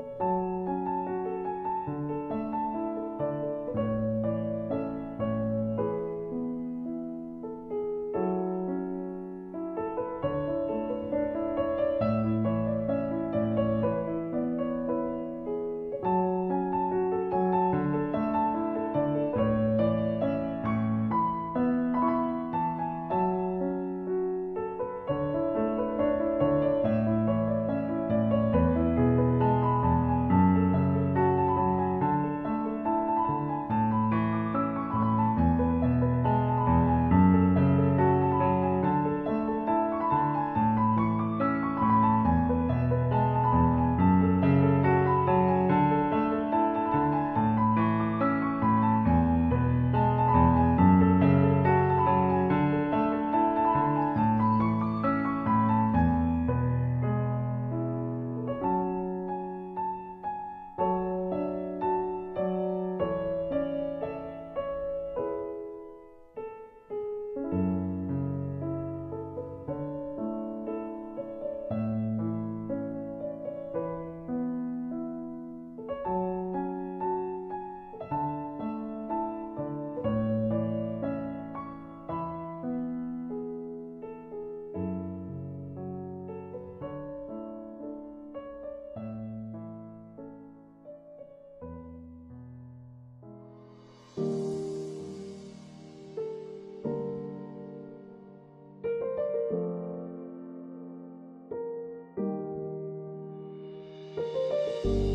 you Bye.